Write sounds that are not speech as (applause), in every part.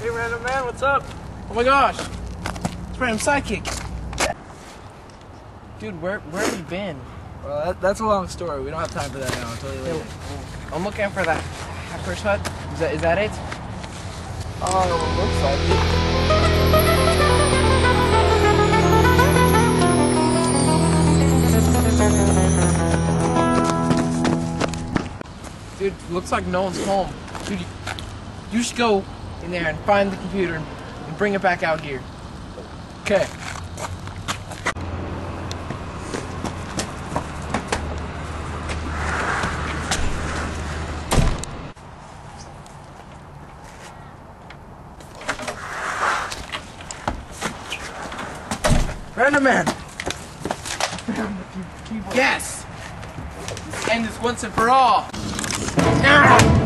Hey, random man, what's up? Oh my gosh, it's random sidekick. Dude, where where have you been? Well, that, that's a long story. We don't have time for that now. I'll tell you later. I'm looking for that hacker's hut. Is that is that it? Oh, looks like it. Dude, looks like no one's home. Dude, you, you should go in there and find the computer and, and bring it back out here. Okay. Random man. Yes. End this once and for all. Ah!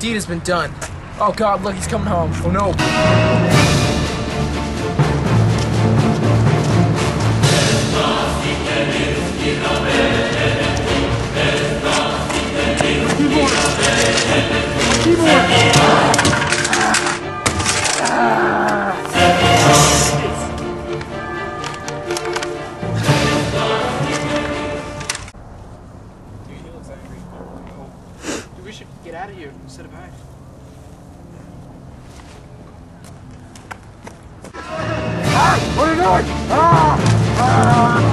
Deed has been done. Oh God, look, he's coming home. Oh no. Dude, What are you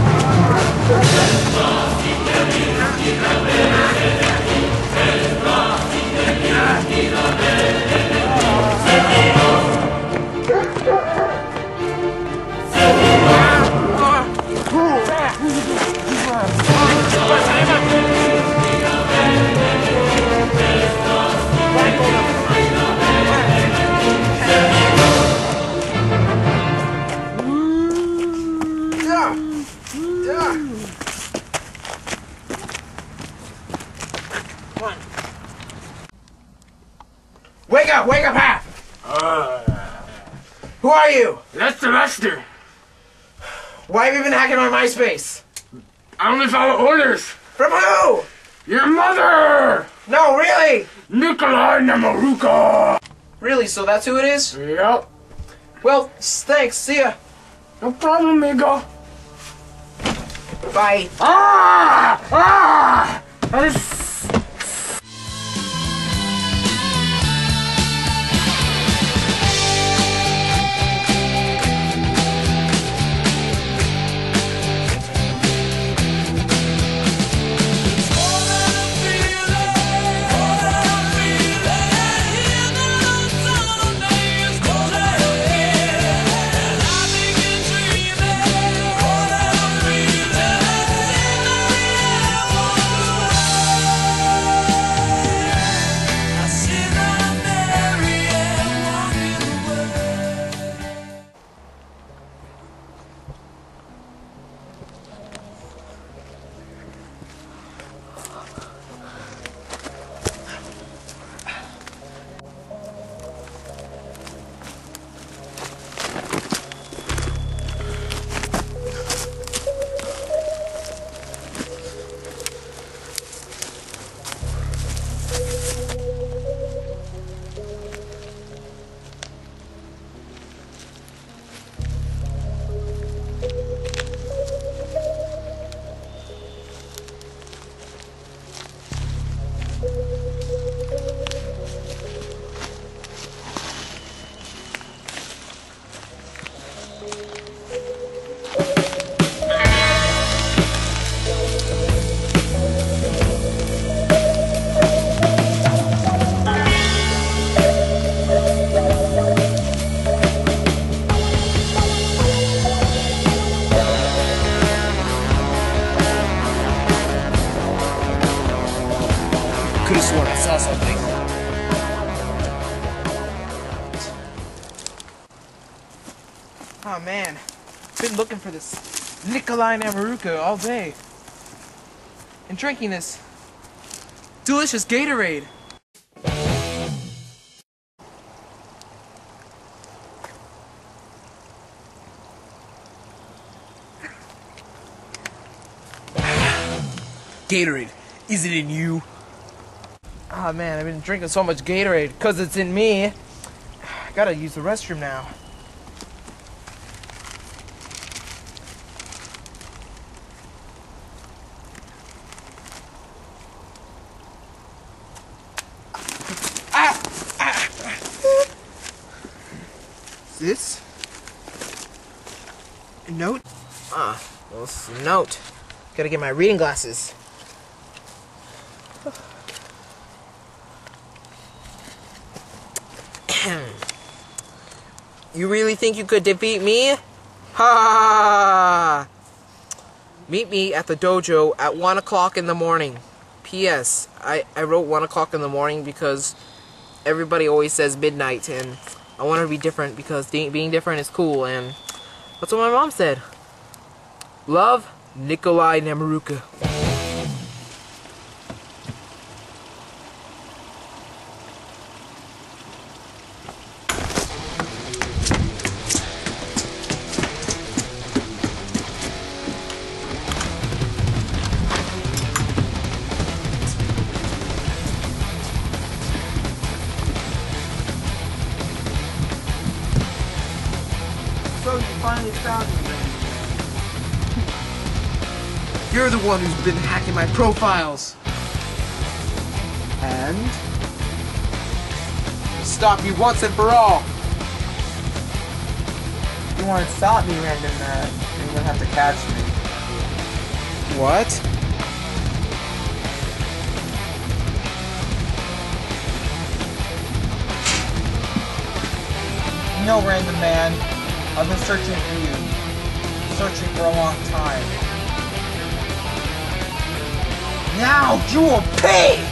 Who are you? That's the Lester. Why have you been hacking my MySpace? I only follow orders. From who? Your mother! No, really? Nikolai Namaruka! Really, so that's who it is? Yep. Well, thanks. See ya. No problem, amigo. Bye. Ah! Ah! That is Oh man, been looking for this Nikolai Namaruka all day. And drinking this delicious Gatorade. (sighs) Gatorade, is it in you? Oh man, I've been drinking so much Gatorade because it's in me. I (sighs) gotta use the restroom now. This note? Ah, well, note. Gotta get my reading glasses. (clears throat) you really think you could defeat me? Ha! Meet me at the dojo at 1 o'clock in the morning. P.S. I, I wrote 1 o'clock in the morning because everybody always says midnight, and I want her to be different because being different is cool, and that's what my mom said. Love, Nikolai Namaruka. You're the one who's been hacking my profiles. And? Stop you once and for all. You want to stop me, Random Man. You're gonna have to catch me. What? No, Random Man, I've been searching for you. Searching for a long time. Now you will pay!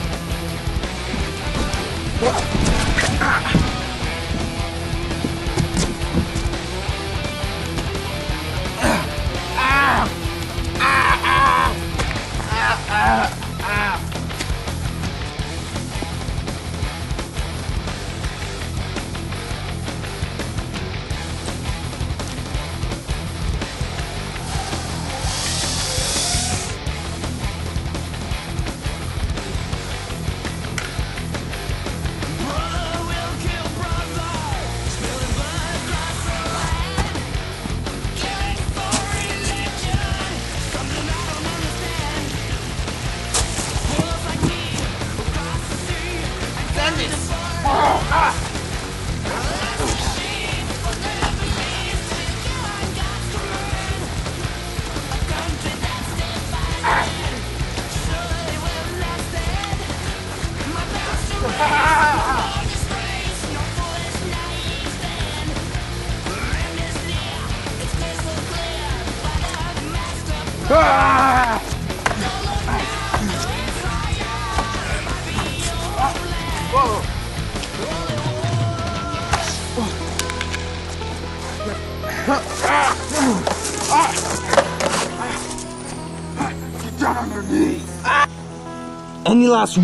Annie Laço.